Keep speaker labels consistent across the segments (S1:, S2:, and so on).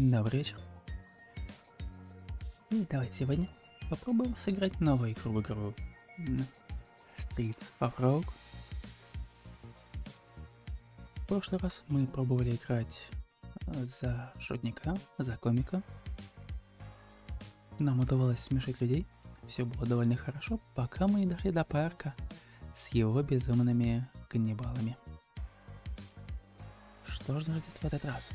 S1: Добрый вечер. И давайте сегодня попробуем сыграть новую игру в игру. Streets of Rogue. В прошлый раз мы пробовали играть э, за шутника, за комика. Нам удавалось смешить людей. Все было довольно хорошо, пока мы не дошли до парка с его безумными каннибалами. Что же нас ждет в этот раз?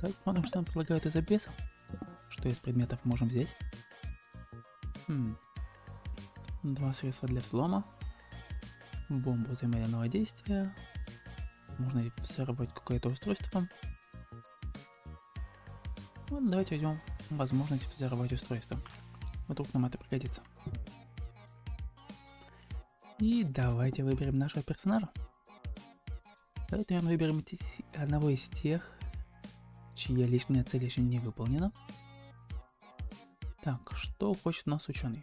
S1: Так, посмотрим, что нам предлагают из обвеса. Что из предметов можем взять? Хм. Два средства для взлома. Бомбу замедленного действия. Можно взорвать какое-то устройство. Вот давайте возьмем возможность взорвать устройство. Вдруг нам это пригодится. И давайте выберем нашего персонажа. Давайте, наверное, выберем одного из тех, чья личная цель еще не выполнена. Так, что хочет у нас ученый?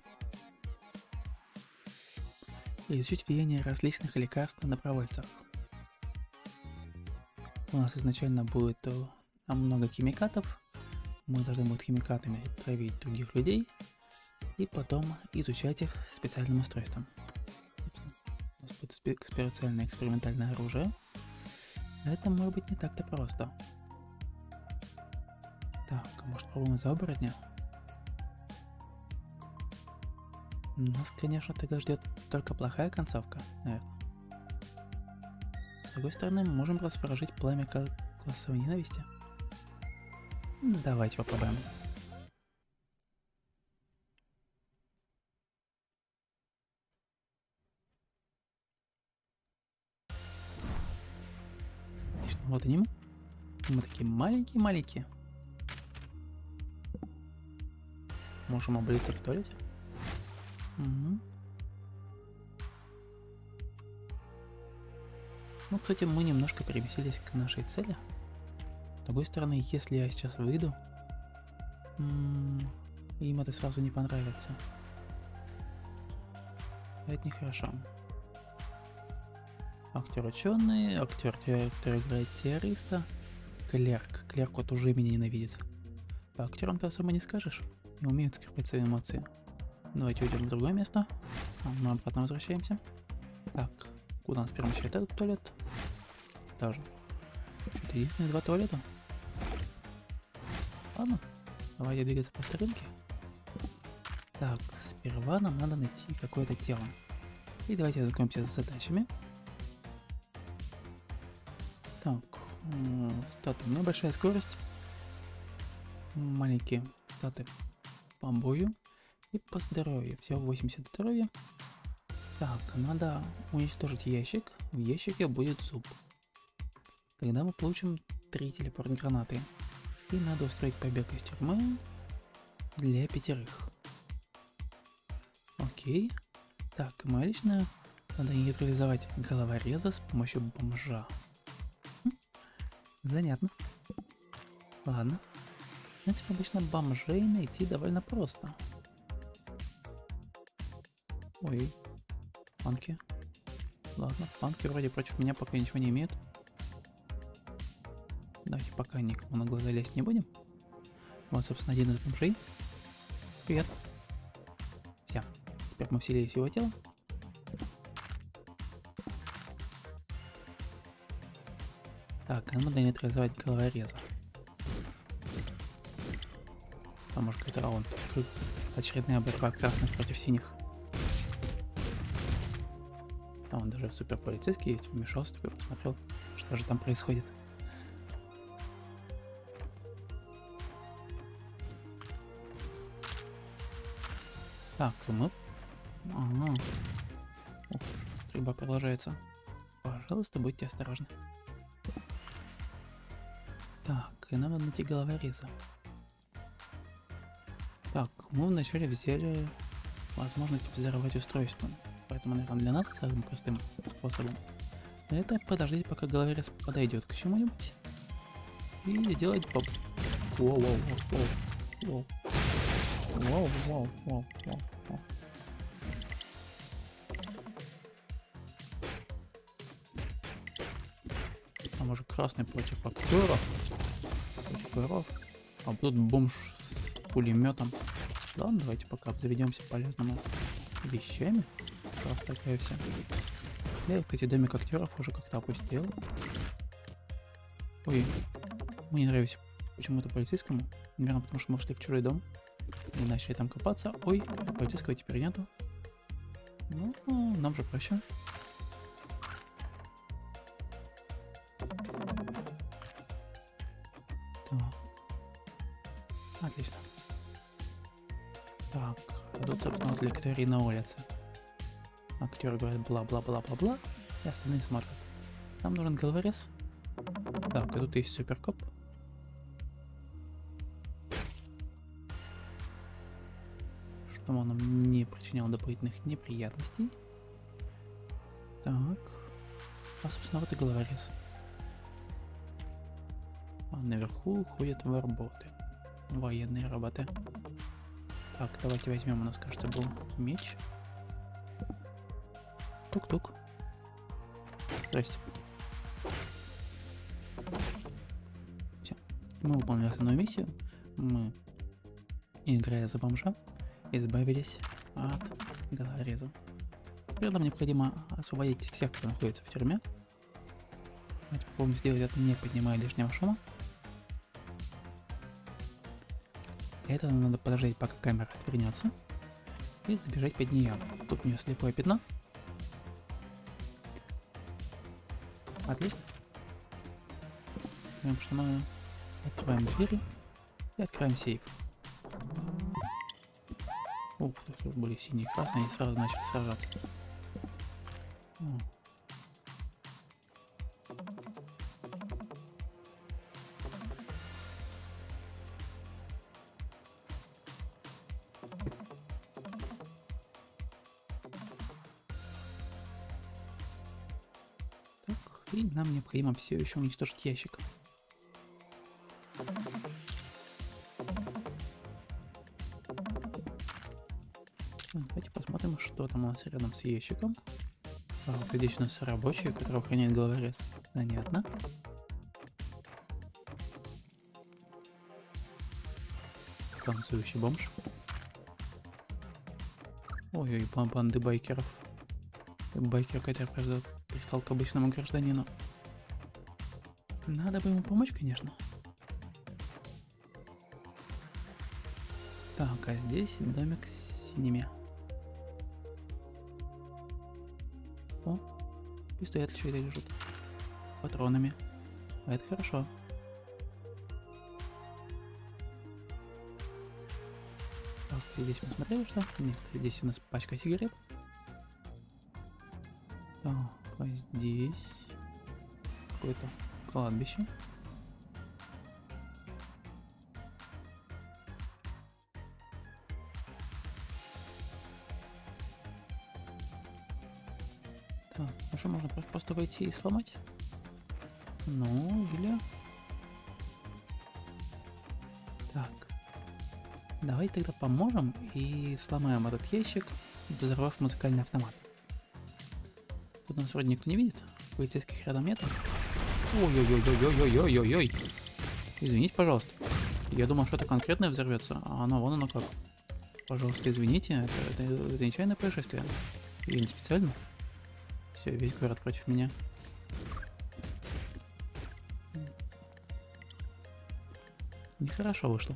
S1: Изучить влияние различных лекарств на добровольцах. У нас изначально будет э, много химикатов. Мы должны будем химикатами травить других людей и потом изучать их специальным устройством. У нас будет специальное экспериментальное оружие – это может быть не так-то просто. Так, а может попробуем за оборотня? Нас, конечно, тогда ждет только плохая концовка, наверное. С другой стороны, мы можем расворожить пламя классовой ненависти. Давайте попробуем. Вот они мы. Мы такие маленькие-маленькие. Можем облиться в туалете. Угу. Ну, кстати, мы немножко переместились к нашей цели. С другой стороны, если я сейчас выйду, им это сразу не понравится. Это нехорошо. Актер ученый, актер, который играет террориста, клерк. Клерк вот уже меня ненавидит. По актерам-то особо не скажешь. Не умеют скрывать свои эмоции. Давайте уйдем в другое место. А мы обратно возвращаемся. Так, куда нас перемещает этот туалет? Даже. Что-то единственные два туалета. Ладно, давайте двигаться по старинке. Так, сперва нам надо найти какое-то тело. И давайте знакомимся с задачами. Так, статы. У меня большая скорость. Маленькие статы бою и по здоровью. Всего 80 здоровья. Так, надо уничтожить ящик. В ящике будет зуб. Тогда мы получим 3 телепорт гранаты. И надо устроить побег из тюрьмы для пятерых. Окей. Так, моя личная. Надо нейтрализовать головореза с помощью бомжа. Занятно. Ладно. В принципе, обычно бомжей найти довольно просто. Ой, панки. Ладно, панки вроде против меня пока ничего не имеют. Давайте пока никому на глаза лезть не будем. Вот, собственно, один из бомжей. Привет. Все. Теперь мы вселились его тело. Так, нам надо нейтрализовать головореза. Что это он. Очередная борьба красных против синих. А он даже супер полицейский есть, вмешался, теперь посмотрел, что же там происходит. Так, мы... Ага. Ух, стрельба продолжается. Пожалуйста, будьте осторожны. Так, и нам надо найти головореза. Мы вначале взяли возможность взорвать устройство. Поэтому, наверное, для нас самым простым способом это подождать, пока головорез подойдет к чему-нибудь. И сделать поп. Воу, воу, воу, воу. Воу, воу, воу, воу. А может красный против актера? снайперов. А тут бомж с пулеметом. Ладно, давайте пока обзаведемся полезными вещами. Раз такая вся. Я, кстати, домик актеров уже как-то опустил. Ой, мы не нравимся почему-то полицейскому. Наверное, потому что мы шли в чужой дом. И начали там копаться. Ой, полицейского теперь нету. Ну, нам же проще. Лекторий на улице. Актеры говорят бла-бла-бла-бла-бла, и остальные смотрят. Нам нужен головорез. Так, и тут есть суперкоп. Чтобы он нам не причинял дополнительных неприятностей. Так. А, собственно, вот и головорез. А наверху ходят в работы. Военные роботы. Так, давайте возьмем, у нас, кажется, был меч. Тук-тук. Здрасте. Все. Мы выполнили основную миссию. Мы, играя за бомжа, избавились от головореза. Теперь нам необходимо освободить всех, кто находится в тюрьме. Давайте попробуем сделать это, не поднимая лишнего шума. Это надо подождать, пока камера отвернется. И забежать под нее. Тут у нее слепое пятно. Отлично. Что мы открываем двери и открываем сейф. Ух, тут были синие и красные, они сразу начали сражаться. О. необходимо все еще уничтожить ящик. Давайте посмотрим, что там у нас рядом с ящиком. А, вот здесь у нас рабочий, который охраняет головорез. Понятно. Танцующий бомж. Ой-ой, банды байкеров. Байкер, который пристал к обычному гражданину. Надо бы ему помочь, конечно. Так, а здесь домик с синими. О, пистолет еще лежит. Патронами. Это хорошо. Так, здесь мы смотрели, что? Нет, здесь у нас пачка сигарет. Так, а здесь какое-то кладбище. Так, ну что, можно просто- войти и сломать? Ну, или... Так. Давай тогда поможем и сломаем этот ящик, взорвав музыкальный автомат. Тут нас вроде никто не видит. Полицейских рядом нет. Ой-ой-ой-ой-ой-ой-ой-ой. Извините, пожалуйста. Я думал, что это конкретное взорвется, а оно вон оно как. Пожалуйста, извините, это, это, это нечаянное происшествие. Я не специально. Все, весь город против меня. Нехорошо вышло.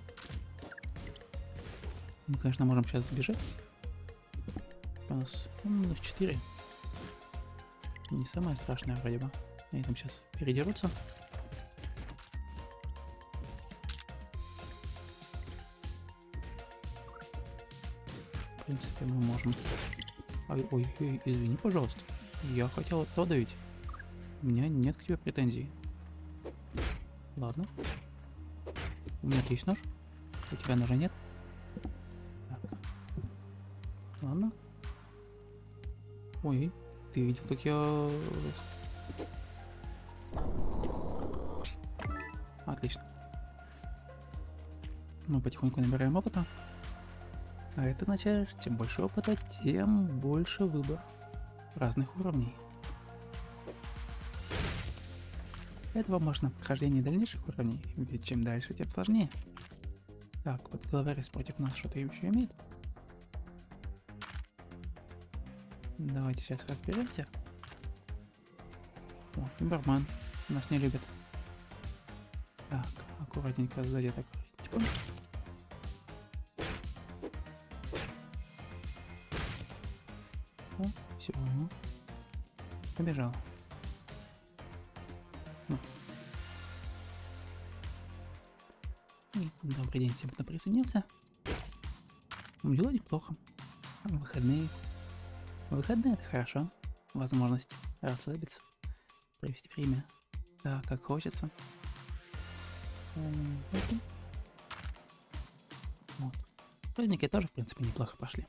S1: Мы, конечно, можем сейчас сбежать. У нас ну, минус 4. Не самое страшное вроде бы. Они там сейчас передерутся. В принципе, мы можем... Ой, ой, ой, извини, пожалуйста. Я хотел это давить. У меня нет к тебе претензий. Ладно. У меня есть нож. У тебя ножа нет. Так. Ладно. Ой, ты видел, как я... Мы потихоньку набираем опыта. А это означает, чем больше опыта, тем больше выбор разных уровней. Это можно в прохождении дальнейших уровней, ведь чем дальше, тем сложнее. Так, вот головорез против нас что-то еще имеет. Давайте сейчас разберемся. О, и бармен нас не любит. Так, аккуратненько сзади так. Типа. Побежал. Ну. Добрый день всем, кто присоединился. Дела неплохо. Выходные. Выходные это хорошо. Возможность расслабиться, провести время так, как хочется. Вот. Праздники тоже, в принципе, неплохо пошли.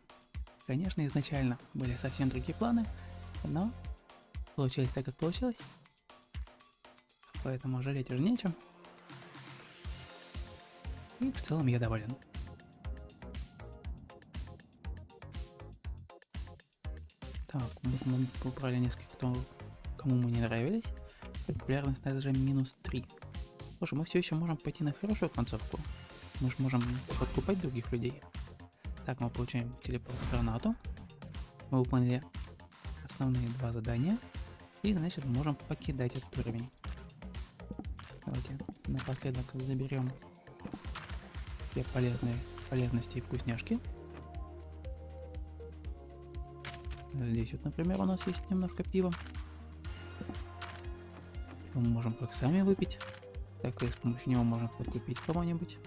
S1: Конечно, изначально были совсем другие планы, но получилось так, как получилось. Поэтому жалеть уже нечем. И в целом я доволен. Так, мы, убрали несколько, кто, кому мы не нравились. Популярность на этаже минус 3. Слушай, мы все еще можем пойти на хорошую концовку. Мы же можем подкупать других людей. Так, мы получаем телепорт гранату. Мы выполнили основные два задания. И, значит, можем покидать этот уровень. Давайте напоследок заберем все полезные полезности и вкусняшки. Здесь вот, например, у нас есть немножко пива. Мы можем как сами выпить, так и с помощью него можно подкупить кого-нибудь.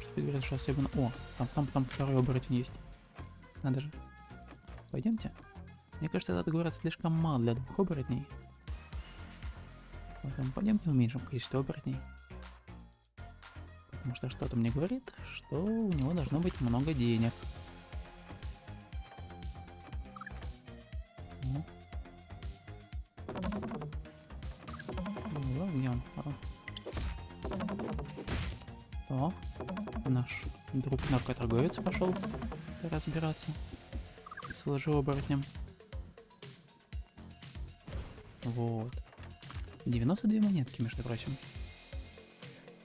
S1: Что говорят, что особенно... О, там, там, там второй оборотень есть. Надо же. Пойдемте. Мне кажется, этот город слишком мал для двух оборотней. Поэтому пойдемте уменьшим количество оборотней. Потому что что-то мне говорит, что у него должно быть много денег. Огнем. О, наш друг наркоторговец пошел разбираться с лжеоборотнем. Вот. 92 монетки, между прочим.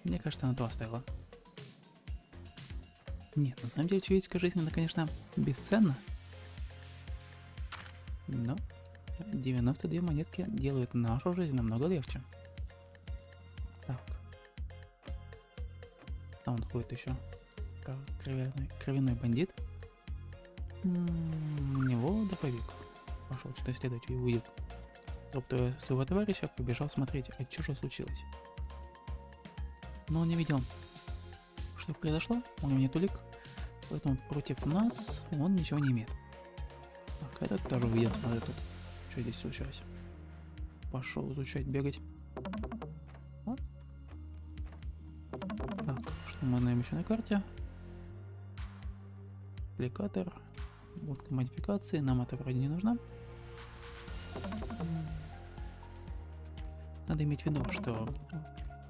S1: Мне кажется, она то оставила. Нет, на самом деле человеческая жизнь, она, конечно, бесценна. Но 92 монетки делают нашу жизнь намного легче. Так. Там он ходит еще. Кровяной, кровяной бандит. М-м, у него дробовик. Пошел что исследовать и выйдет. Тобто своего товарища побежал смотреть, а что же случилось. Но он не видел, что произошло, у него нет улик, поэтому против нас он ничего не имеет. Так, этот тоже увидел, смотри тут, что здесь случилось. Пошел изучать, бегать. Вот. Так, что мы знаем еще на карте? Аппликатор, вот модификации, нам это вроде не нужно. Надо иметь в виду, что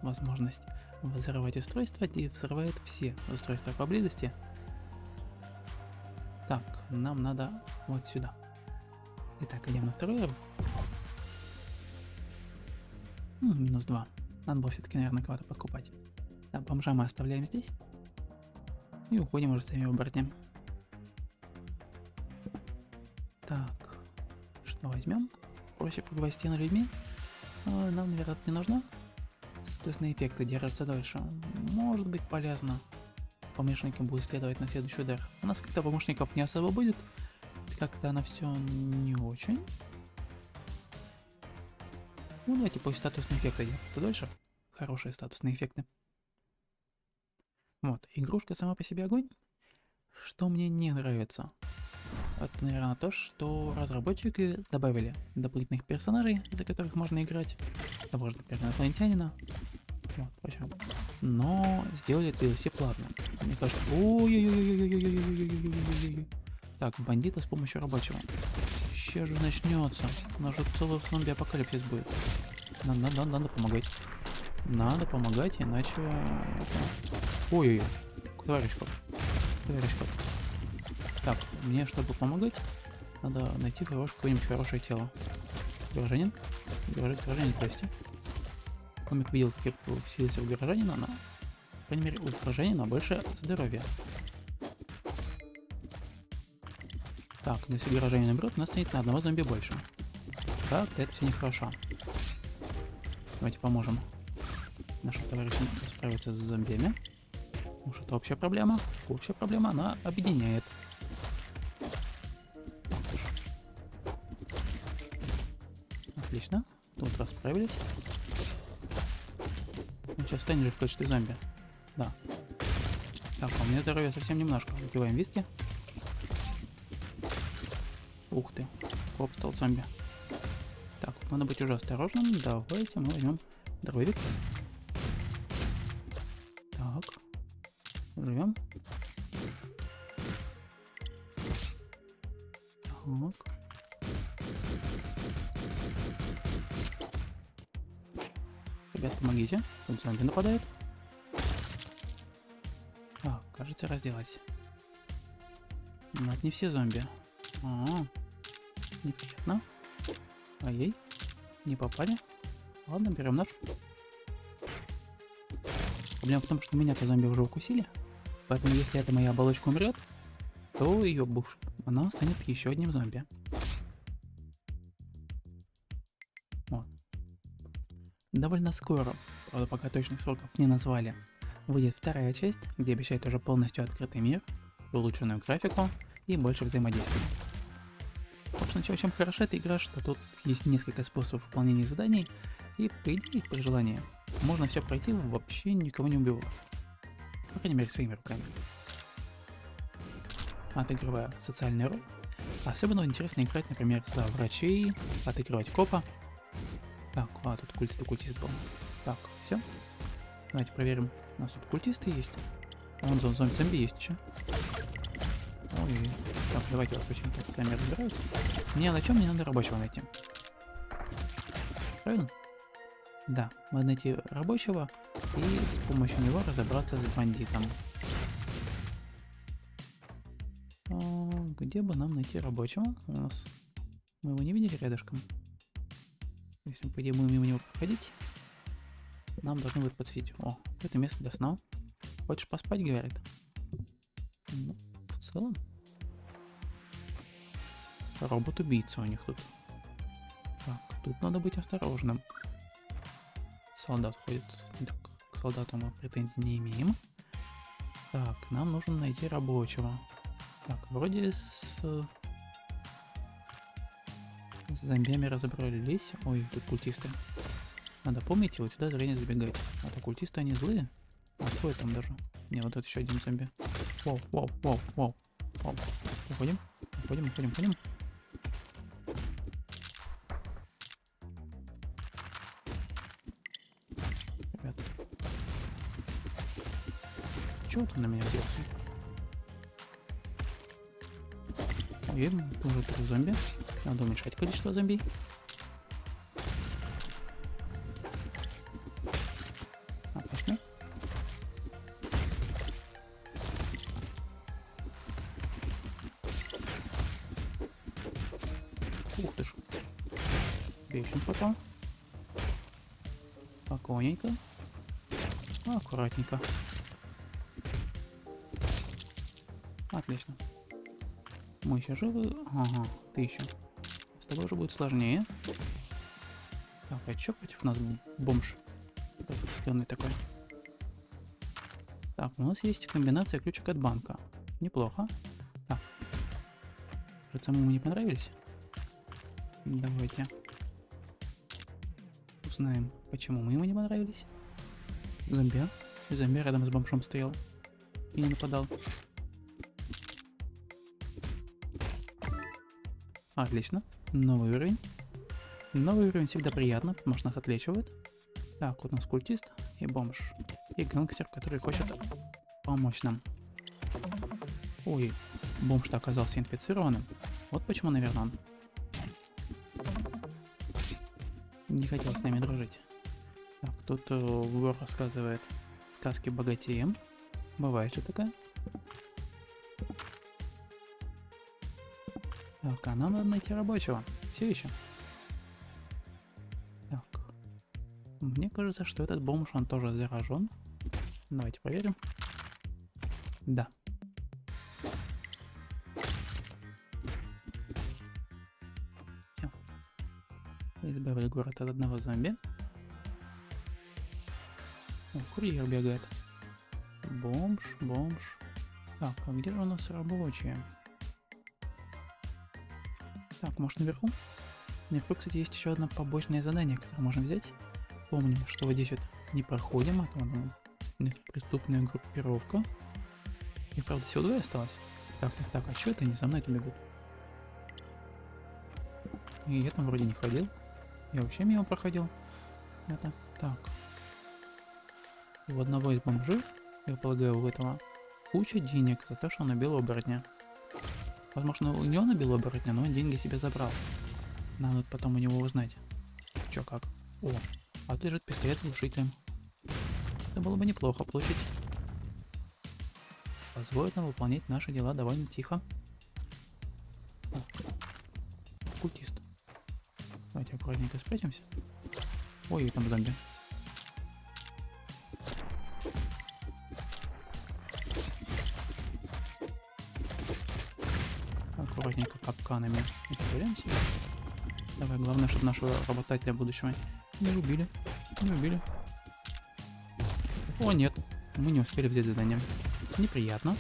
S1: возможность взрывать устройство и взрывает все устройства поблизости. Так, нам надо вот сюда. Итак, идем на второй уровень. Ну, минус 2. Надо было все-таки, наверное, кого-то покупать. Да, бомжа мы оставляем здесь. И уходим уже сами в оборотнем. Так, что возьмем? Проще пробивать стены людьми. Но нам, наверное, это не нужно. Статусные эффекты держатся дольше. Может быть полезно. Помощники будут следовать на следующий удар. У нас как-то помощников не особо будет. Как-то она все не очень. Ну, давайте пусть статусные эффекты держатся дольше. Хорошие статусные эффекты. Вот, игрушка сама по себе огонь. Что мне не нравится? Это, наверное, то, что разработчики добавили дополнительных персонажей, за которых можно играть. Того же, например, инопланетянина. Вот, в общем. Но сделали DLC платно. Мне кажется... Ой-ой-ой-ой-ой-ой-ой-ой-ой-ой-ой-ой-ой. Так, бандита с помощью рабочего. Сейчас же начнется. У нас же целый зомби апокалипсис будет. Надо, надо, надо помогать. Надо помогать, иначе... Ой-ой-ой. Товарищ Товарищ так, мне, чтобы помогать, надо найти какое-нибудь хорошее тело. Горожанин? Горожанин, здрасте. Комик видел, как я вселился в горожанина, но, по крайней мере, у горожанина больше здоровья. Так, если горожанин умрет, у нас станет на одного зомби больше. Так, это все нехорошо. Давайте поможем нашим товарищам справиться с зомбиями. Потому что это общая проблема. Общая проблема, она объединяет. Тут расправились. Ну, сейчас станет же в качестве зомби. Да. Так, а у меня здоровья совсем немножко. Выпиваем виски. Ух ты. Коп стал зомби. Так, надо быть уже осторожным. Давайте мы возьмем дробовик. Не все зомби. А, -а, -а. неприятно. Ай-яй. Не попали. Ладно, берем наш. Проблема в том, что меня-то зомби уже укусили. Поэтому если эта моя оболочка умрет, то ее бывшая, она станет еще одним зомби. Вот. Довольно скоро, правда пока точных сроков не назвали, выйдет вторая часть, где обещают уже полностью открытый мир, улучшенную графику и больше взаимодействия. Собственно, чем хороша эта игра, что тут есть несколько способов выполнения заданий, и по идее, при желании, можно все пройти вообще никого не убивая. По крайней мере, своими руками. Отыгрывая социальную роль. Особенно интересно играть, например, за врачей, отыгрывать копа. Так, а, тут культист, культист был. Так, все. Давайте проверим. У нас тут культисты есть. Вон зом, зомби, зомби есть еще. Ой, так, давайте отключим, как сами разбираются. Мне на чем мне надо рабочего найти? Правильно? Да, надо найти рабочего и с помощью него разобраться с бандитом. А, где бы нам найти рабочего? У нас... Мы его не видели рядышком? Если, по идее, мы мимо него проходить, нам должно будет подсветить. О, это место для сна. Хочешь поспать, говорит? Ну, в целом. Робот-убийца у них тут. Так, тут надо быть осторожным. Солдат ходит. Так, к солдату мы претензий не имеем. Так, нам нужно найти рабочего. Так, вроде с... С зомбями разобрались. Ой, тут культисты. Надо помнить, вот сюда зрение забегать. А то культисты они злые. А кто там даже? Не, вот это еще один зомби. Воу, воу, воу, воу. Воу. Уходим, уходим, уходим, уходим. Чего ты на меня делся? Ой, уже тут зомби. Надо уменьшать количество зомби. Отлично. Ух ты ж. Вечно попал. Спокойненько. Аккуратненько. Отлично. Мы еще живы. Ага, ты еще. С тобой уже будет сложнее. Так, а что против нас бомж? Разветвленный такой. Так, у нас есть комбинация ключик от банка. Неплохо. Так. Кажется, мы ему не понравились. Давайте. Узнаем, почему мы ему не понравились. Зомби. Зомби рядом с бомжом стоял. И не нападал. Отлично. Новый уровень. Новый уровень всегда приятно, потому что нас отличивает. Так, вот у нас культист и бомж. И гангстер, который хочет помочь нам. Ой, бомж-то оказался инфицированным. Вот почему, наверное, он не хотел с нами дружить. Так, тут э, вор рассказывает сказки богатеям. Бывает же такая. Так, а нам надо найти рабочего. Все еще. Так. Мне кажется, что этот бомж, он тоже заражен. Давайте проверим. Да. Все. Избавили город от одного зомби. О, курьер бегает. Бомж, бомж. Так, а где же у нас рабочие? Так, может наверху? Наверху, кстати, есть еще одно побочное задание, которое можно взять. Помним, что вот здесь вот не проходим, а то нам преступная группировка. И правда всего двое осталось. Так, так, так, а что это они за мной-то бегут? И я там вроде не ходил. Я вообще мимо проходил. Это так. У одного из бомжей, я полагаю, у этого куча денег за то, что он набил оборотня. Возможно, у него набил оборотня, но он деньги себе забрал. Надо потом у него узнать. Чё как? О, а ты лежит пистолет с глушителем. Это было бы неплохо получить. Позволит нам выполнять наши дела довольно тихо. О, культист. Давайте аккуратненько спрячемся. Ой, там зомби. Капканами отправляемся. Давай, главное, чтобы нашего работателя будущего не убили. Не убили. О, нет. Мы не успели взять задание. Неприятно.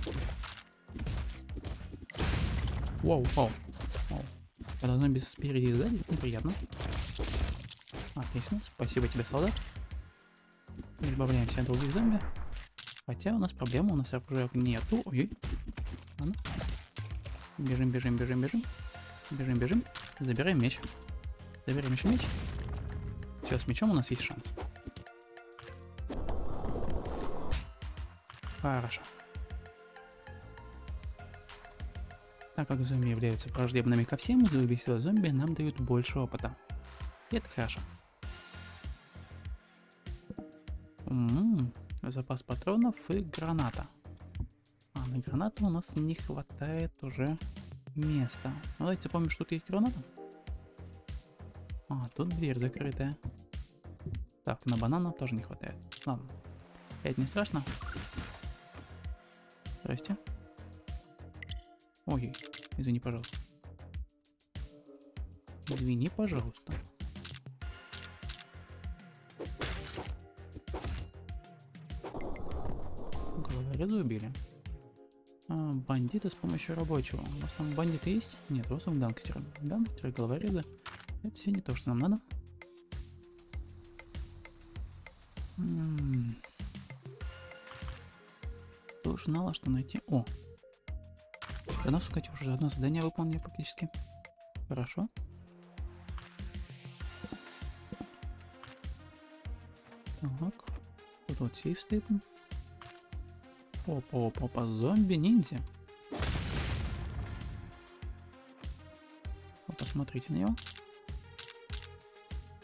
S1: Вау, вау. вау. Когда зомби спереди и неприятно. Отлично. Спасибо тебе, солдат. Избавляемся от других зомби. Хотя у нас проблема, у нас оружия нету. Ой. Бежим, бежим, бежим, бежим. Бежим, бежим. Забираем меч. Забираем еще меч. Все, с мечом у нас есть шанс. Хорошо. Так как зомби являются враждебными ко всем, убийства зомби нам дают больше опыта. И это хорошо. М -м, запас патронов и граната. На гранату у нас не хватает уже места. Ну, давайте помним, что тут есть граната. А, тут дверь закрытая. Так, на банана тоже не хватает. Ладно. Это не страшно. Здрасте. Ой, извини, пожалуйста. Извини, пожалуйста. Головореза убили. А, бандиты с помощью рабочего. У нас там бандиты есть? Нет, просто гангстеры. Гангстеры, головорезы. Это все не то, что нам надо. М-м-м. Тоже знала, что найти. О! Нас, кстати, уже одно задание выполнили практически. Хорошо. Так. Тут вот сейф стоит. Опа, опа, опа, зомби-ниндзя. Посмотрите на него.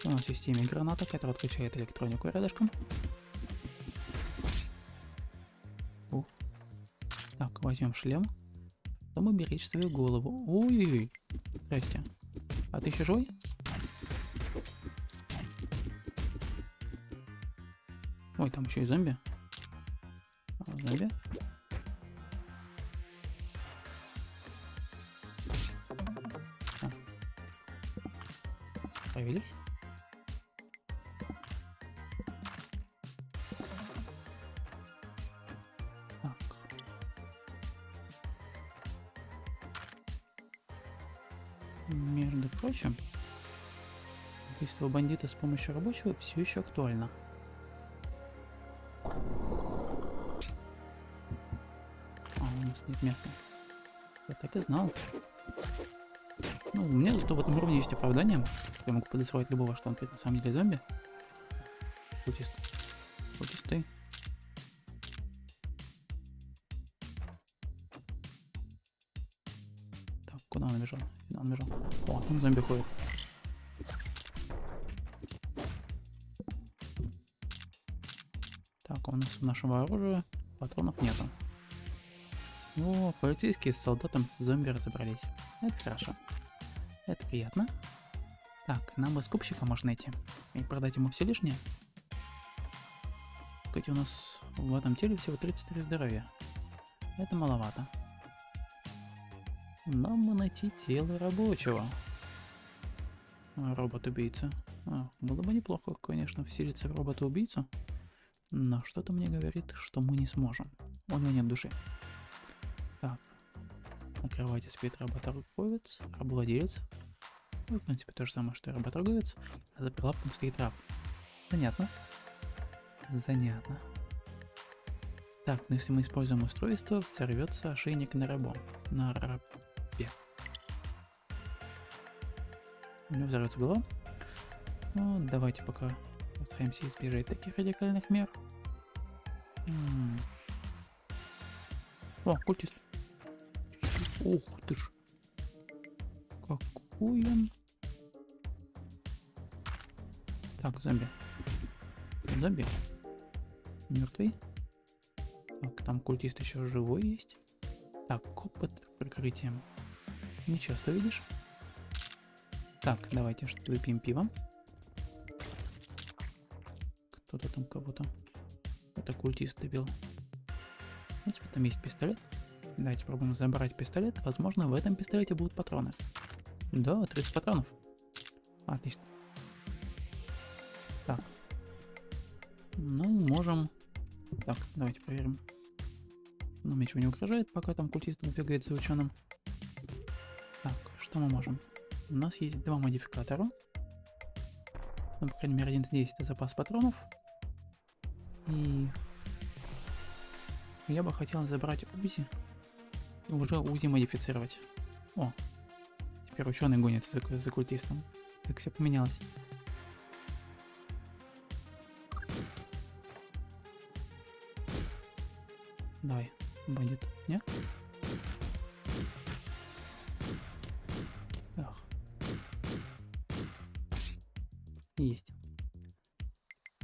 S1: Нас есть системе граната, которая отключает электронику рядышком. Ух. Так, возьмем шлем. Потом уберечь свою голову. Ой-ой-ой. Здрасте. А ты еще живой? Ой, там еще и зомби. Зомби. А. Справились? Между прочим, убийство бандита с помощью рабочего все еще актуально. Нет места. Я так и знал. Ну, у меня зато в этом уровне есть оправдание. Я могу подозревать любого, что он на самом деле зомби. Культист. Культисты. Так, куда он бежал? Сюда он бежал. О, там зомби ходит. Так, у нас нашего оружия патронов нету. О, полицейские с солдатом с зомби разобрались. Это хорошо. Это приятно. Так, нам бы скупщика можно найти. И продать ему все лишнее. Кстати, у нас в этом теле всего 33 здоровья. Это маловато. Нам бы найти тело рабочего. Робот-убийца. А, было бы неплохо, конечно, вселиться в робота-убийцу. Но что-то мне говорит, что мы не сможем. У него нет души. Так. На кровати спит работорговец, рабовладелец. Ну, в принципе, то же самое, что и работорговец. А за прилавком стоит раб. Занятно. Занятно. Так, но если мы используем устройство, взорвется ошейник на рабо. На рабе. У него взорвется голова. Ну, давайте пока постараемся избежать таких радикальных мер. М. О, культист. Ух ты ж. Какой он. Так, зомби. Зомби. Мертвый. Так, там культист еще живой есть. Так, коп под прикрытием. Не часто видишь? Так, давайте что выпьем пиво. Кто-то там кого-то. Это культист добил. Ну, типа там есть пистолет. Давайте попробуем забрать пистолет. Возможно, в этом пистолете будут патроны. Да, 30 патронов. Отлично. Так. Ну, можем... Так, давайте проверим. Нам ничего не угрожает, пока там культист бегает за ученым. Так, что мы можем? У нас есть два модификатора. Ну, по крайней мере, один здесь это запас патронов. И я бы хотел забрать УЗИ. Уже УЗИ модифицировать. О, теперь ученый гонится за, за культистом. Как все поменялось. Давай, бандит. Не? Ах. Есть.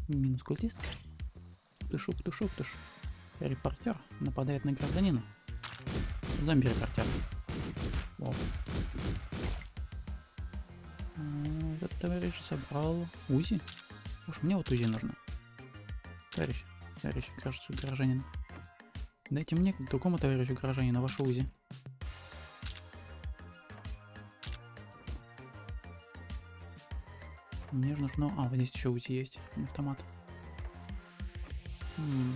S1: Минус культист. Птушу, птушу, птуш. Репортер нападает на гражданина. Зомби-репортер. Вау. А, Этот товарищ собрал УЗИ. Уж мне вот УЗИ нужно. Товарищ, товарищ, кажется, горожанин. Дайте мне, другому товарищу горожанину, ваше УЗИ. Мне же нужно... А, вот здесь еще УЗИ есть, автомат. М,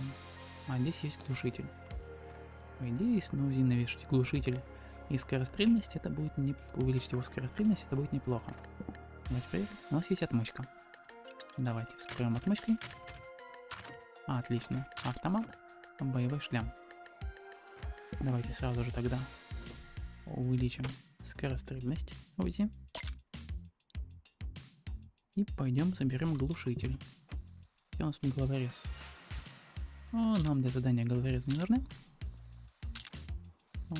S1: А здесь есть глушитель. По идее, на УЗИ навешать глушитель и скорострельность, это будет не... увеличить его скорострельность, это будет неплохо. Давайте проверим. У нас есть отмычка. Давайте вскроем отмычкой. А, отлично. Автомат, боевой шлем. Давайте сразу же тогда увеличим скорострельность УЗИ. И пойдем заберем глушитель. Где у нас головорез? О, нам для задания головорезы не нужны. Так.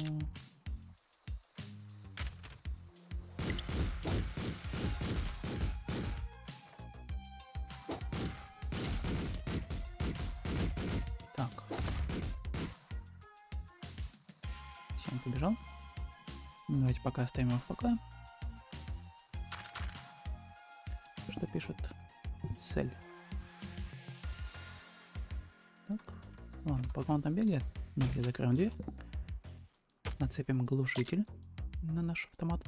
S1: Все, он побежал. Давайте пока оставим его в покое. Что пишет? Цель. Так. Ладно, пока он там бегает, давайте закроем дверь. Нацепим глушитель на наш автомат.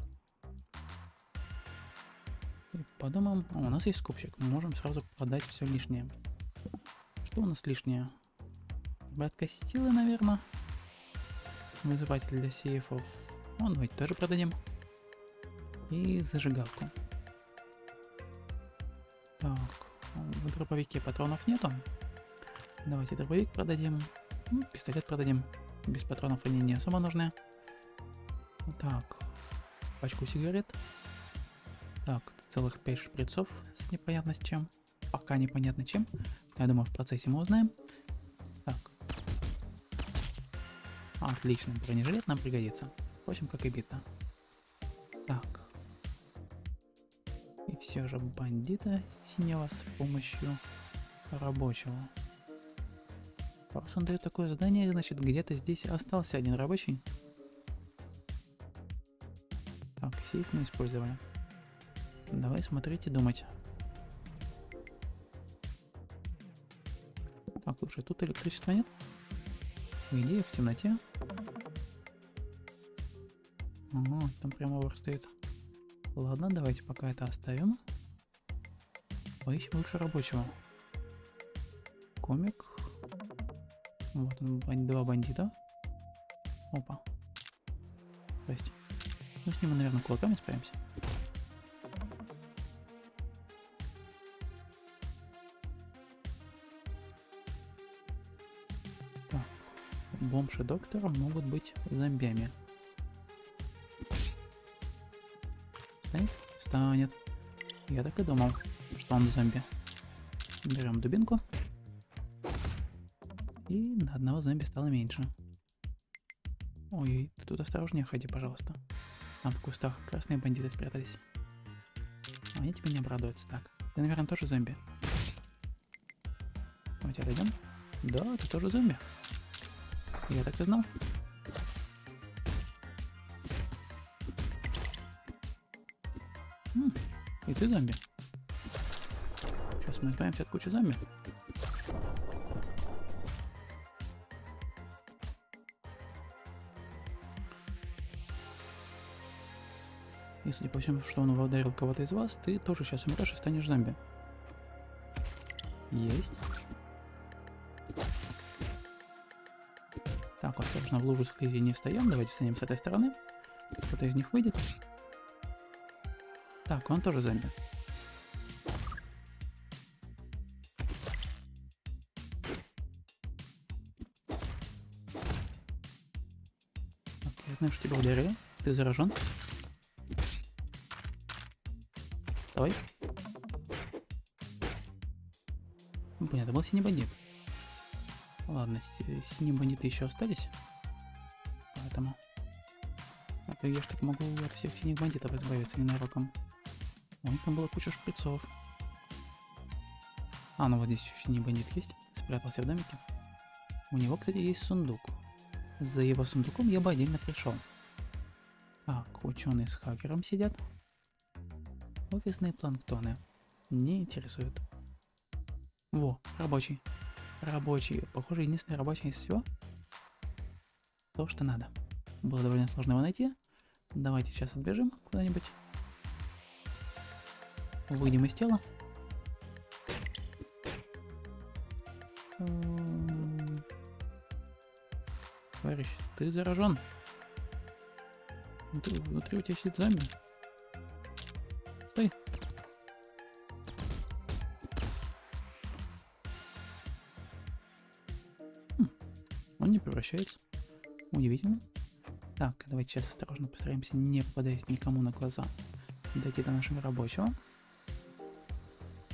S1: И подумаем, О, у нас есть скупщик, мы можем сразу продать все лишнее. Что у нас лишнее? Братка силы, наверное. Вызыватель для сейфов. Ну, давайте тоже продадим. И зажигалку. Так, в дробовике патронов нету. Давайте дробовик продадим. Ну, пистолет продадим. Без патронов они не особо нужны. Так, пачку сигарет. Так, целых 5 шприцов непонятно с чем. Пока непонятно чем. Я думаю, в процессе мы узнаем. Так. Отлично, бронежилет нам пригодится. Впрочем, как и бита. Так. И все же бандита синего с помощью рабочего. Раз он дает такое задание, значит где-то здесь остался один рабочий. Так, сейф мы использовали. Давай смотреть и думать. Так, слушай, тут электричества нет? По идее, в темноте. Ага, там прямо вор стоит. Ладно, давайте пока это оставим. Поищем лучше рабочего. Комик. Вот два бандита. Опа. Здрасте. Ну, с ним мы, наверное, кулаками справимся. Так. Бомж и доктор могут быть зомбями. Станет? Станет. Я так и думал, что он зомби. Берем дубинку. И на одного зомби стало меньше. Ой, ты тут осторожнее ходи, пожалуйста. Там в кустах красные бандиты спрятались. Они тебе не обрадуются. Так, ты, наверное, тоже зомби. Давайте отойдем. Да, ты тоже зомби. Я так и знал. М, и ты зомби. Сейчас мы избавимся от кучи зомби. Судя по всему, что он ударил кого-то из вас, ты тоже сейчас умрешь и станешь зомби. Есть. Так, осторожно, в лужу слизи не встаем. Давайте встанем с этой стороны. Кто-то из них выйдет. Так, он тоже зомби. Я знаю, что тебя ударили. Ты заражен. Давай. Блин, это был синий бандит. Ладно, си- синие бандиты еще остались. Поэтому... А то я ж так могу от всех синих бандитов избавиться ненароком. У них там была куча шприцов. А, ну вот здесь еще синий бандит есть. Спрятался в домике. У него, кстати, есть сундук. За его сундуком я бы отдельно пришел. Так, ученые с хакером сидят. Офисные планктоны. Не интересуют. Во, рабочий. Рабочий. Похоже, единственный рабочий из всего. То, что надо. Было довольно сложно его найти. Давайте сейчас отбежим куда-нибудь. Выйдем из тела. Товарищ, ты заражен. Внутри у тебя сидит зомби. Превращается. Удивительно. Так, давайте сейчас осторожно постараемся, не попадаясь никому на глаза, дойти до нашего рабочего.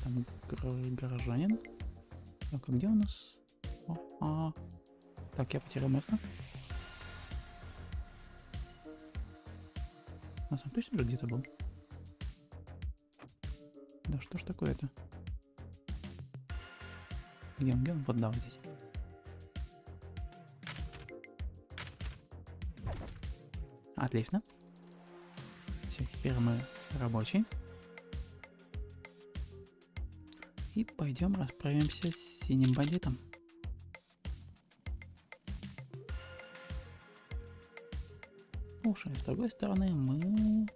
S1: Там горожанин. Так, а где у нас? О, а. Так, я потерял место. У нас точно же где-то был? Да что ж такое-то? Где он, где он? Вот да, вот здесь. Отлично. Все, теперь мы рабочий. И пойдем расправимся с синим бандитом. Слушай, с другой стороны, мы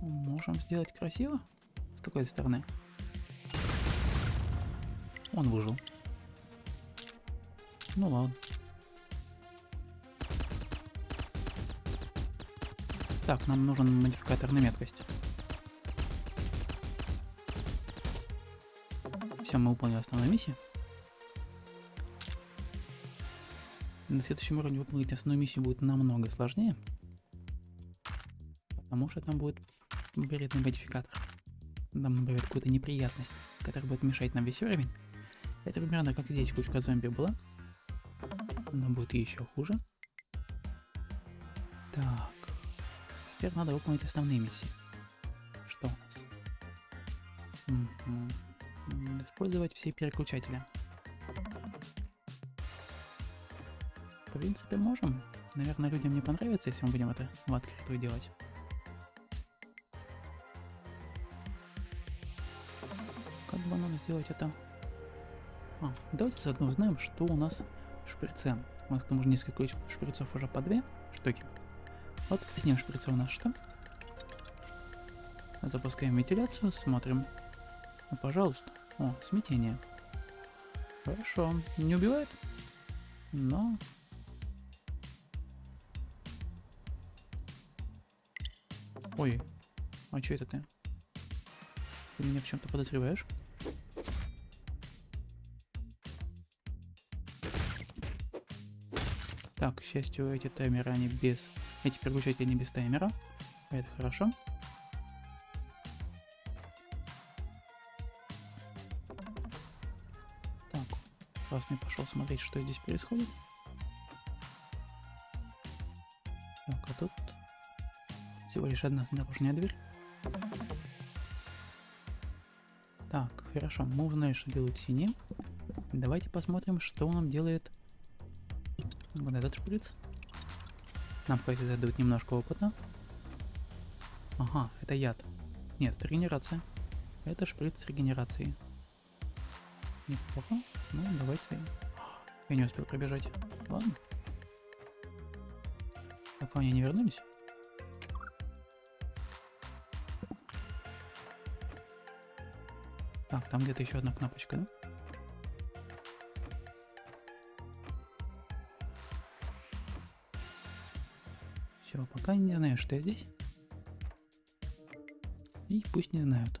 S1: можем сделать красиво. С какой стороны? Он выжил. Ну ладно. Так, нам нужен модификатор на меткость. Все, мы выполнили основную миссию. На следующем уровне выполнить основную миссию будет намного сложнее. Потому что там будет вредный модификатор. Нам добавят какую-то неприятность, которая будет мешать нам весь уровень. Это примерно как здесь кучка зомби была. Но будет еще хуже. Так. Теперь надо выполнить основные миссии. Что у нас? М, Использовать все переключатели. В принципе, можем. Наверное, людям не понравится, если мы будем это в открытую делать. Как бы нам сделать это А, давайте заодно узнаем, что у нас шприце. У нас к тому же несколько шприцов уже по две штуки. Вот синем шприце у нас что? Запускаем вентиляцию, смотрим. Ну, пожалуйста. О, смятение. Хорошо. Не убивает? Но... Ой, а что это ты? Ты меня в чем-то подозреваешь? Счастью, эти таймеры, они без... Эти переключатели не без таймера. Это хорошо. Так, классный пошел смотреть, что здесь происходит. Так, а тут всего лишь одна наружная дверь. Так, хорошо, мы узнали, что делают синие. Давайте посмотрим, что нам делает вот этот шприц. Нам, кстати, дадут немножко опыта. Ага, это яд. Нет, это регенерация. Это шприц с регенерацией. Неплохо. Ну, давайте. Я не успел пробежать. Ладно. Пока они не вернулись. Так, там где-то еще одна кнопочка, да? Пока не знаю, что я здесь. И пусть не знают.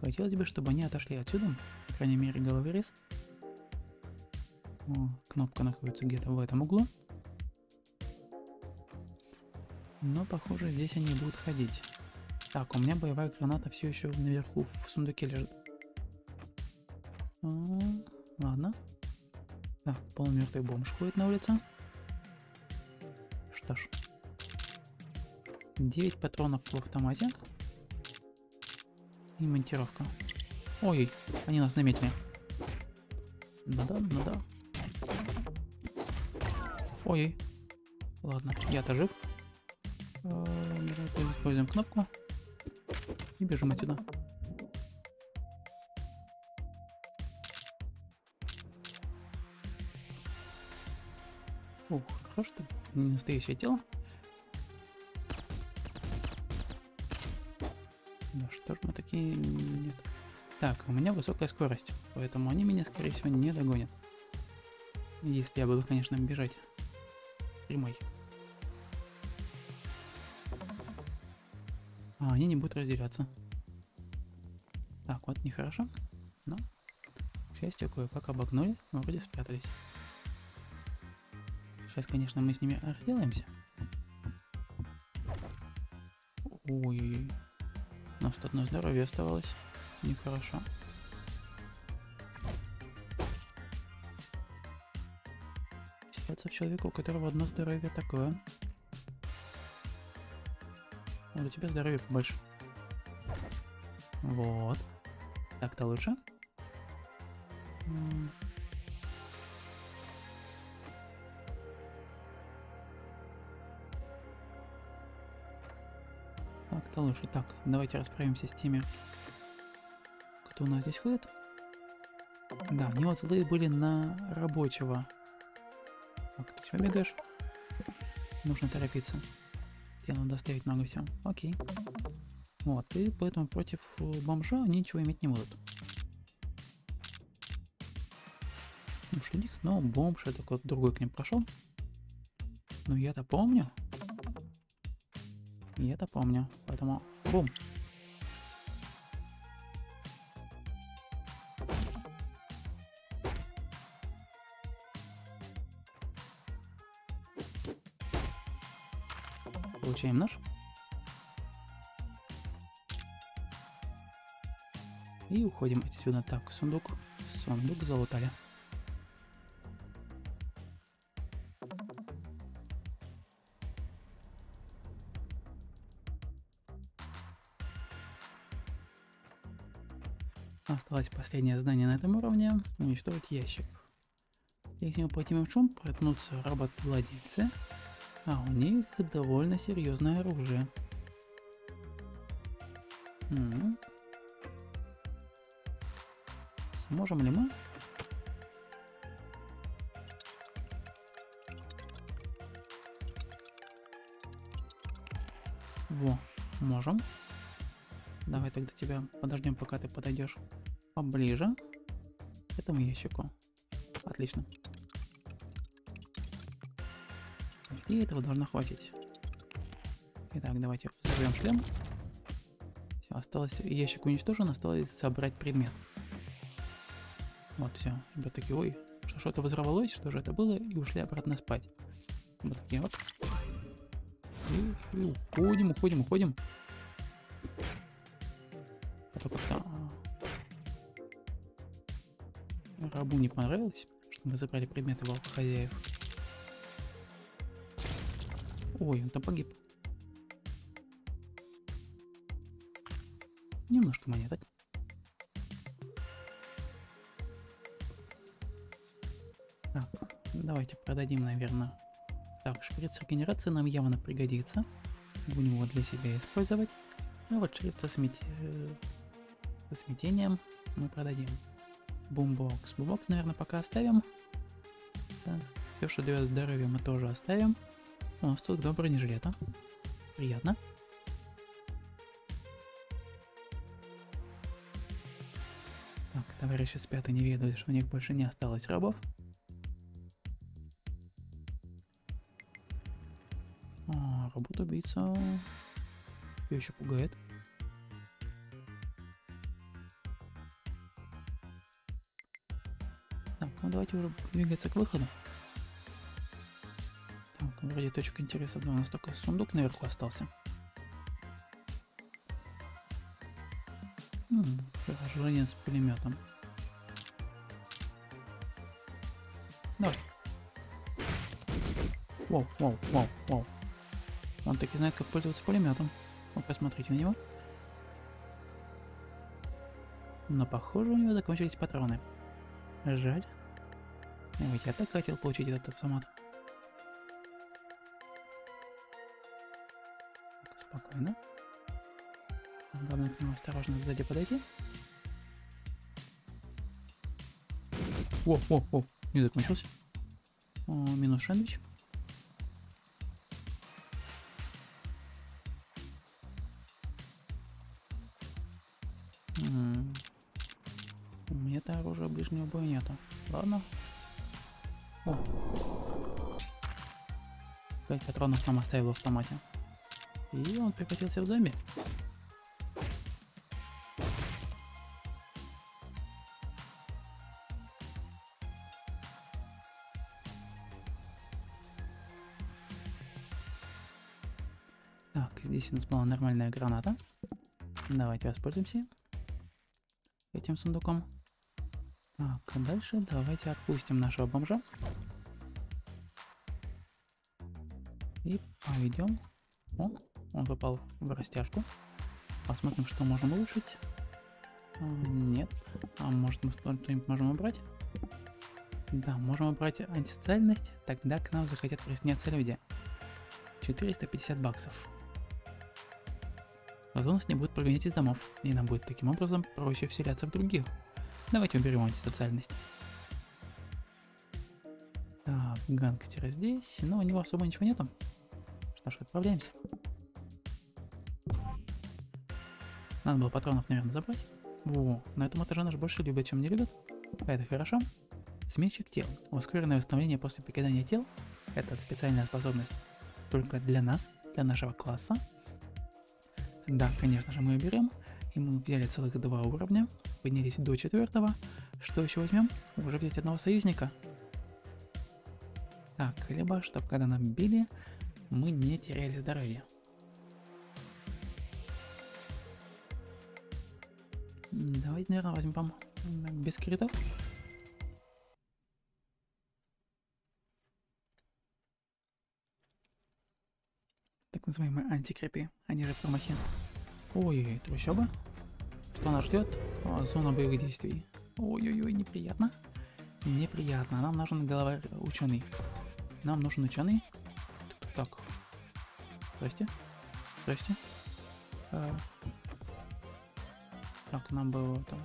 S1: Хотелось бы, чтобы они отошли отсюда. По крайней мере, головорез. О, кнопка находится где-то в этом углу. Но, похоже, здесь они будут ходить. Так, у меня боевая граната все еще наверху в сундуке лежит. Ладно. Так, полумертвый бомж ходит на улице. Что ж. 9 патронов в автомате. И монтировка. Ой, они нас заметили. Ну да, ну да. Ой, ладно, я-то жив. Давайте используем кнопку. И бежим отсюда. Ух, хорошо, что не настоящее тело. Да что ж мы такие... Нет. Так, у меня высокая скорость, поэтому они меня, скорее всего, не догонят. Если я буду, конечно, бежать прямой. А, они не будут разделяться. Так, вот нехорошо. Но, к счастью, кое-как обогнули, вроде спрятались. Сейчас, конечно, мы с ними разделаемся. Ой-ой-ой. У нас тут одно здоровье оставалось. Нехорошо. Вселяться в человека, у которого одно здоровье такое. Вот у тебя здоровье побольше. Вот. Так-то лучше. Лучше. Так, давайте расправимся с теми, кто у нас здесь ходит. Да, они вот злые были на рабочего. Так, ты чего бегаешь? Нужно торопиться. Тебе надо доставить много всего. Окей. Вот, и поэтому против э, бомжа они ничего иметь не будут. Ну, них, но бомж, это кто-то другой к ним пошел. Ну, я-то помню. Я-то помню. Поэтому бум. Получаем нож. И уходим отсюда. Так, сундук. Сундук залутали. Осталось последнее здание на этом уровне. Уничтожить ящик. И к нему платим шум, проткнутся робот-владельцы. А у них довольно серьезное оружие. М -м. Сможем ли мы? Во, можем. Давай тогда тебя подождем, пока ты подойдешь поближе к этому ящику. Отлично. И этого должно хватить. Итак, давайте взорвем шлем. Все, осталось, ящик уничтожен, осталось собрать предмет. Вот, все. Ребят такие, ой, что-то взорвалось, что же это было, и ушли обратно спать. Вот такие вот. И, и уходим, уходим, уходим. А то как-то... Рабу не понравилось, что мы забрали предметы волк хозяев. Ой, он там погиб. Немножко монеток. Так, давайте продадим, наверное. Так, шприц регенерации нам явно пригодится. Будем его для себя использовать. А вот шрифт со, смет... э, со смятением мы продадим. Бумбокс. Бумбокс, наверное, пока оставим. Все, что дает здоровье, мы тоже оставим. У нас тут два бронежилета. Приятно. Так, товарищи спят и не ведают, что у них больше не осталось рабов. А, робот-убийца ее еще пугает. Давайте уже двигаться к выходу. Так, вроде точка интереса, да, у нас только сундук наверху остался. М, Поражение с пулеметом. Давай. Вау, вау, вау, вау. Он таки знает, как пользоваться пулеметом. Вот посмотрите на него. Но похоже у него закончились патроны. Жаль. Я ведь я так хотел получить этот автомат. Спокойно. Главное к нему осторожно сзади подойти. О, о, о, не закончился. О, минус шандвич. Патронов нам оставил в автомате. И он превратился в зомби. Так, здесь у нас была нормальная граната. Давайте воспользуемся этим сундуком. Так, дальше давайте отпустим нашего бомжа. И пойдем. О, он попал в растяжку. Посмотрим, что можем улучшить. А, нет. А может мы что-нибудь можем убрать? Да, можем убрать антисоциальность, тогда к нам захотят присоединяться люди. 450 баксов. Зато нас не будут прогонять из домов, и нам будет таким образом проще вселяться в других. Давайте уберем антисоциальность. Так, гангстера здесь, но у него особо ничего нету. Ж, отправляемся. Надо было патронов, наверное, забрать. Во, на этом этаже нас больше любят, чем не любят. Это хорошо. Сменщик тел. Ускоренное восстановление после покидания тел. Это специальная способность только для нас, для нашего класса. Да, конечно же, мы ее берем. И мы взяли целых два уровня. Поднялись до четвертого. Что еще возьмем? Уже взять одного союзника. Так, либо, чтобы когда нам били, мы не теряли здоровье. Давайте, наверное, возьмем м, без критов. Так называемые антикриты, они же промахи. Ой-ой-ой, трущоба. Что нас ждет? О, зона боевых действий. Ой-ой-ой, неприятно. Неприятно. Нам нужен голова ученый. Нам нужен ученый. Так. Здрасте. Здрасте. А. Так, нам бы это...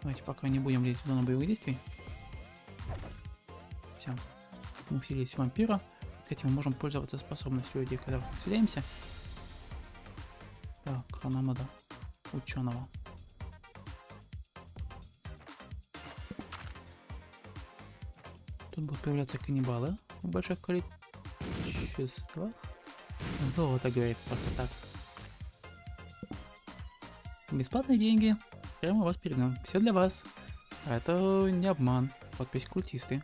S1: Давайте пока не будем лезть в зону боевых действий. Все. Мы усилились вампира. Кстати, мы можем пользоваться способностью людей, когда вселяемся. Так, а нам надо ученого. Тут будут появляться каннибалы в больших количествах. Золото, говорит, просто так. Бесплатные деньги. Прямо у вас перед нами. Все для вас. Это не обман. Подпись культисты.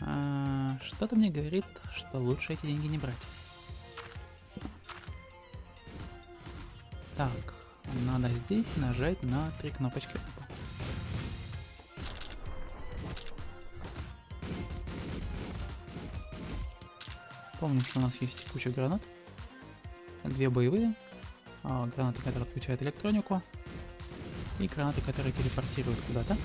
S1: А, Что-то мне говорит, что лучше эти деньги не брать. Так, надо здесь нажать на три кнопочки. Помним, что у нас есть куча гранат. Две боевые. А, гранаты, которые отключают электронику. И гранаты, которые телепортируют куда-то.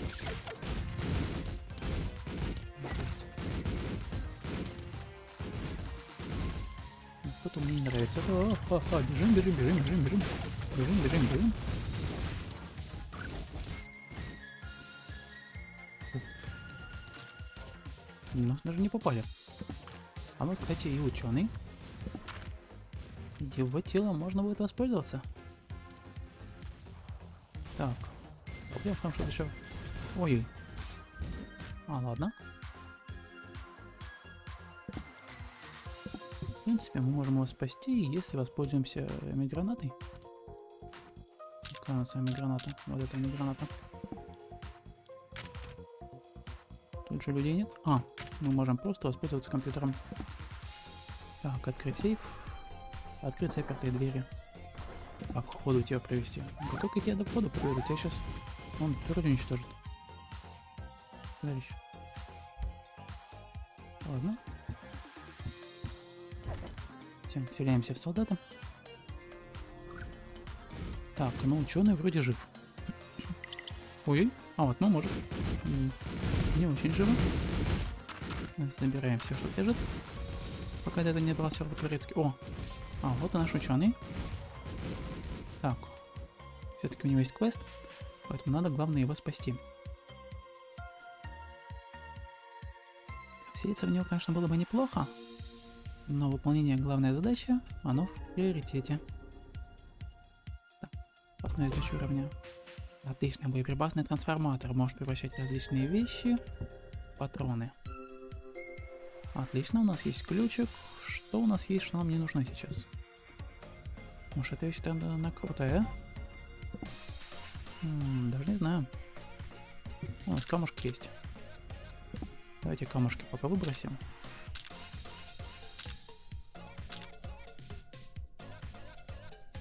S1: Что-то мне не нравится. О, о, о, бежим, бежим, бежим, бежим, бежим. Бежим, бежим, бежим. Нас даже не попали. А нас, кстати, и ученый. Его телом можно будет воспользоваться. Так. Проблем там что-то еще. Ой. А, ладно. В принципе, мы можем его спасти, если воспользуемся гранатой. Какая у? Вот это граната. Тут же людей нет. А, мы можем просто воспользоваться компьютером. Так, открыть сейф. Открыть запертые двери. А к входу тебя провести. Да как тебя до входа проведу? Тебя сейчас он вроде уничтожит. Товарищ. Ладно. Всем вселяемся в солдата. Так, ну ученый вроде жив. Ой, а вот, ну может. Не очень живо. Забираем все, что лежит. Пока это не отдался по-турецки. О! А, вот и наш ученый. Так. Все-таки у него есть квест. Поэтому надо, главное, его спасти. Вселиться в него, конечно, было бы неплохо. Но выполнение главной задачи, оно в приоритете. Так, одно из уровня. Отличный боеприпасный трансформатор. Может превращать различные вещи в патроны. Отлично, у нас есть ключик. Что у нас есть, что нам не нужно сейчас? Может, эта вещь там она крутая? М -м, даже не знаю. У нас камушки есть. Давайте камушки пока выбросим.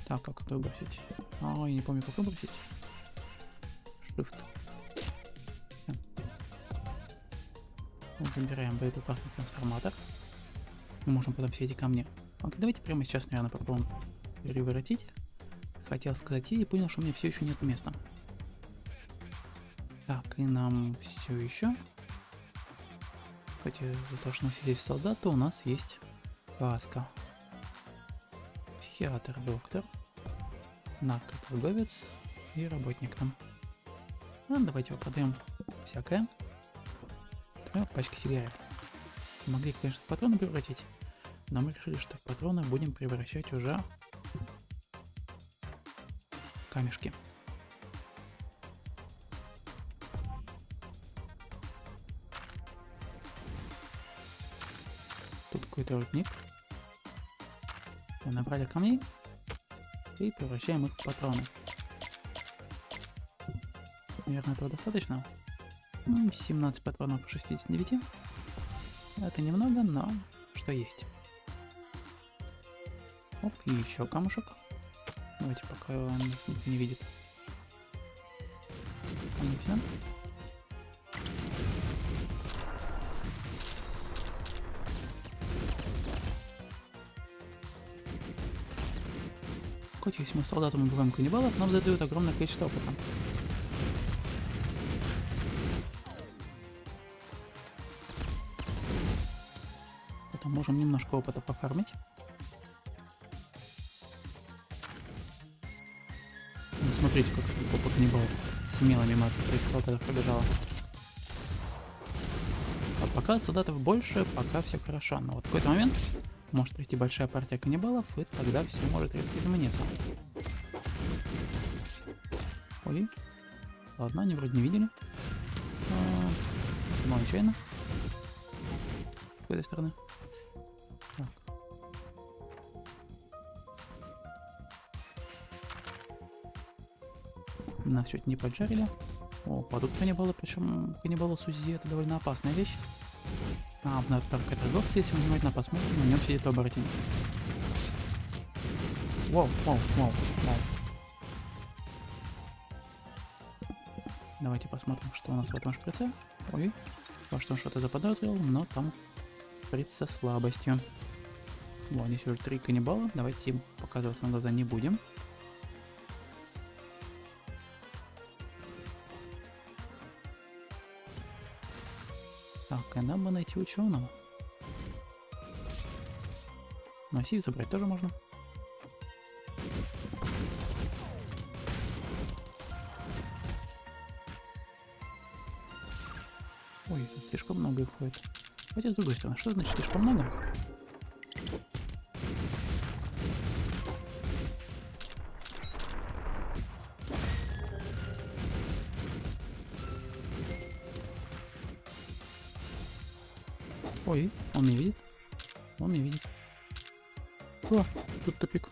S1: Так, как это выбросить? А, я не помню, как выбросить. Shift. Забираем боеприпасный трансформатор. Мы можем потом все эти камни. Окей, давайте прямо сейчас, наверное, попробуем переворотить. Хотел сказать и понял, что у меня все еще нет места. Так, и нам все еще. Кстати, за то, что мы сидели в солдата, у нас есть каска. Психиатр, доктор. Наркоторговец и работник там. Ну, давайте продаем всякое. Ну, пачка сигарет. Могли, конечно, в патроны превратить, но мы решили, что в патроны будем превращать уже камешки. Тут какой-то рудник. Набрали камней и превращаем их в патроны. Наверное, этого достаточно. 17 патронов по 69. Это немного, но что есть. Оп, и еще камушек. Давайте пока нас никто не видит. Все. Хоть если мы солдатам убиваем каннибалов, нам задают огромное количество опыта. Немножко опыта пофармить. Ну, смотрите, как опыт не был. смело мимо этих солдатов пробежала. А пока солдатов больше, пока все хорошо. Но вот в какой-то момент может прийти большая партия каннибалов, и тогда все может резко измениться. Ой. Ладно, они вроде не видели. А, ну, нечаянно. С какой стороны? Нас чуть не поджарили. О, падут каннибалы, причем каннибалы с УЗИ это довольно опасная вещь. А, обновь парка торговца, если мы внимательно посмотрим, на нем сидит оборотень. Воу, воу, воу, воу. Давайте посмотрим, что у нас в этом шприце. Ой, во что он что-то заподозрил, но там шприц со слабостью. Вот, здесь уже три каннибала. Давайте им показываться на глаза не будем. И нам бы найти ученого. Массив забрать тоже можно. Ой, слишком много их ходит. Давайте с другой стороны. Что значит слишком много? Он не видит. Он не видит. О, тут тупик.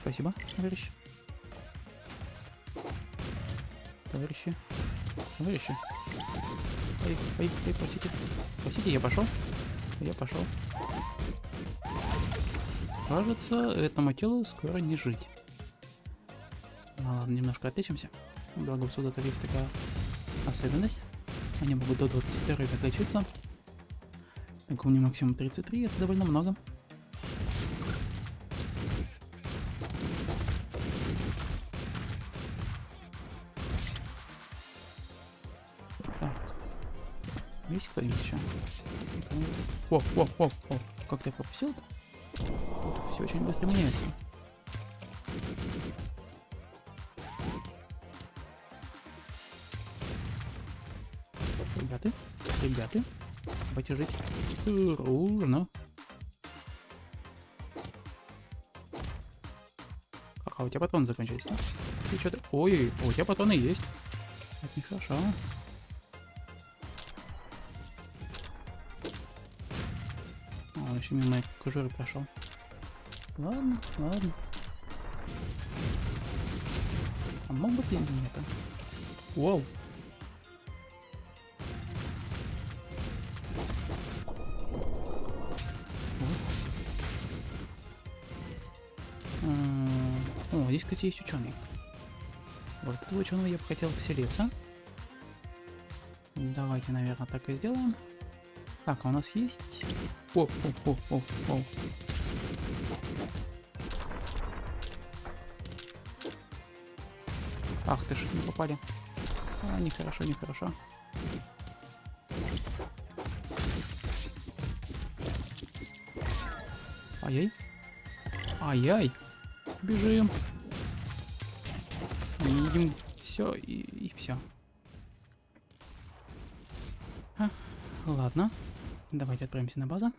S1: Спасибо, товарищ. Товарищи. Товарищи. Ой, ой, ой, простите. Простите, я пошел. Я пошел. Кажется, этому телу скоро не жить. Ну, ладно, немножко отличимся. Благо у солдата есть такая особенность. Они могут до 24 так лечиться. Так, у меня максимум 33, это довольно много. Так. Есть кто-нибудь еще? О, о, о, о, как ты пропустил-то? Все очень быстро меняется. Ребята, жить дружно. А, у тебя патроны закончились? Ты что-то... Ой, у тебя патроны есть. Это нехорошо. Он еще мимо моей кожуры прошел. Ладно, ладно. А мог быть или нет? Воу. О, кстати, есть ученый. Вот этого ученого я бы хотел вселиться. Давайте, наверное, так и сделаем. Так, а у нас есть... О, о, о, о, о. Ах ты ж, не попали. А, нехорошо, нехорошо. Ай-яй. Ай-яй. Бежим. Видим все и, и все. А, ладно. Давайте отправимся на базу.